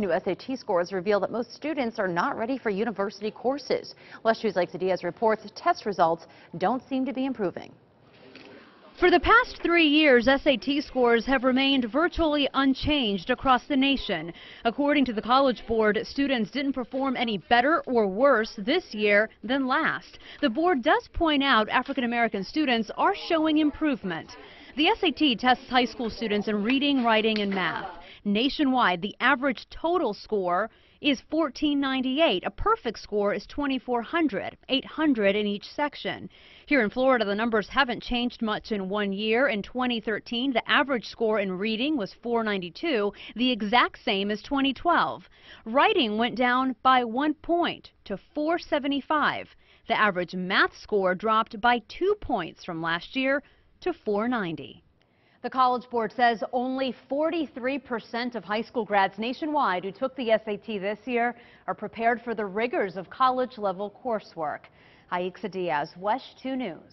New SAT scores reveal that most students are not ready for university courses. WESH 2's Aixa Diaz reports test results don't seem to be improving. For the past three years, SAT scores have remained virtually unchanged across the nation. According to the College Board, students didn't perform any better or worse this year than last. The board does point out African American students are showing improvement. The SAT tests high school students in reading, writing, and math. Nationwide, the average total score is 1498. A perfect score is 2400, 800 in each section. Here in Florida, the numbers haven't changed much in one year. In 2013, the average score in reading was 492, the exact same as 2012. Writing went down by one point to 475. The average math score dropped by two points from last year to 490. The College Board says only 43% of high school grads nationwide who took the SAT this year are prepared for the rigors of college-level coursework. Aixa Diaz, WESH 2 News.